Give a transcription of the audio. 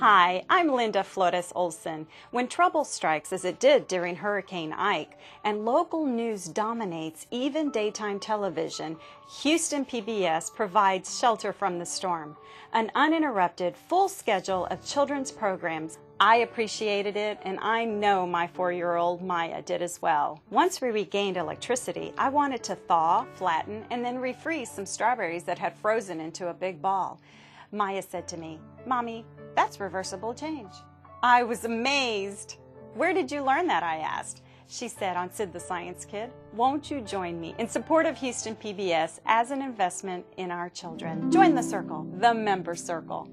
Hi, I'm Linda Flores Olson. When trouble strikes, as it did during Hurricane Ike, and local news dominates even daytime television, Houston PBS provides shelter from the storm. An uninterrupted, full schedule of children's programs. I appreciated it, and I know my four year old Maya did as well. Once we regained electricity, I wanted to thaw, flatten, and then refreeze some strawberries that had frozen into a big ball. Maya said to me, Mommy, that's reversible change. I was amazed. Where did you learn that? I asked. She said on Sid the Science Kid, Won't you join me in support of Houston PBS as an investment in our children? Join the circle, the member circle.